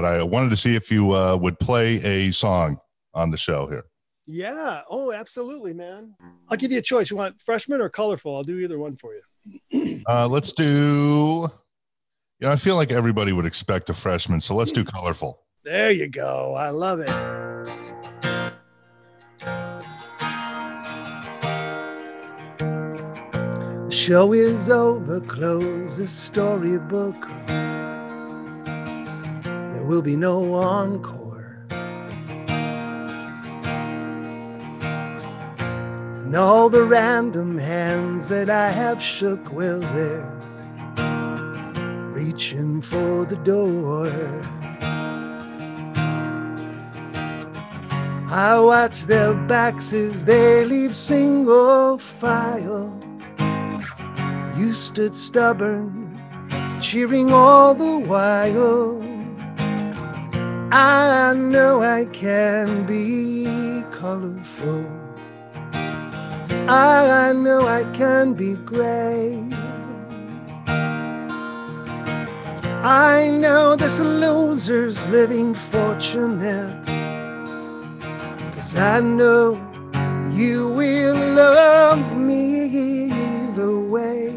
but I wanted to see if you uh, would play a song on the show here. Yeah. Oh, absolutely, man. I'll give you a choice. You want freshman or colorful? I'll do either one for you. Uh, let's do. You know, I feel like everybody would expect a freshman, so let's do colorful. There you go. I love it. The show is over. Close the storybook. There will be no encore. And all the random hands that I have shook, well, they're reaching for the door. I watch their backs as they leave single file. You stood stubborn, cheering all the while. I know I can be colorful. I know I can be gray. I know this loser's living fortunate. Cause I know you will love me either way.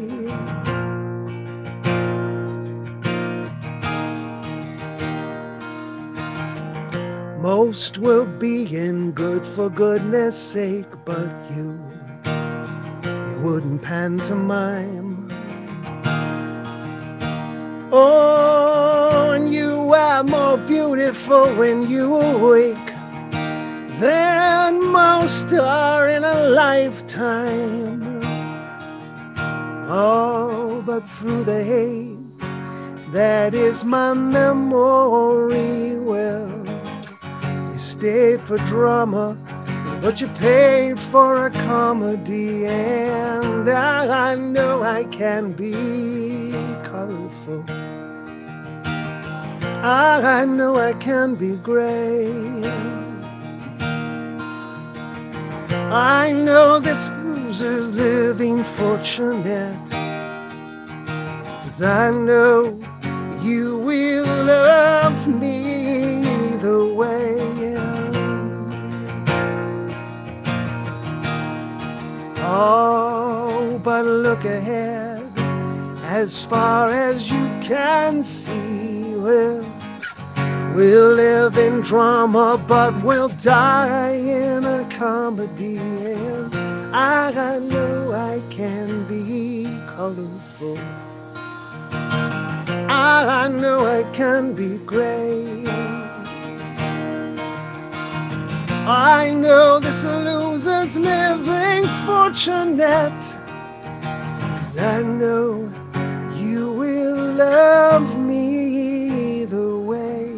Most will be in good for goodness sake, but you, you wouldn't pantomime. Oh, and you are more beautiful when you awake than most are in a lifetime. Oh, but through the haze, that is my memory. Well, stayed for drama, but you paid for a comedy, and I, know I can be colorful. I know I can be great. I know this loser's living fortunate. Cause I know you will love me look ahead as far as you can see. Well, We'll live in drama, but we'll die in a comedy. And I know I can be colorful. I know I can be great. I know this loser's living fortunate. Cause I know you will love me either way.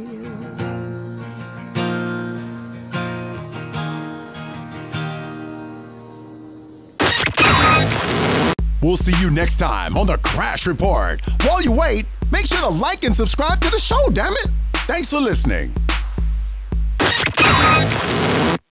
We'll see you next time on the Crash Report. While you wait, make sure to like and subscribe to the show, damn it. Thanks for listening.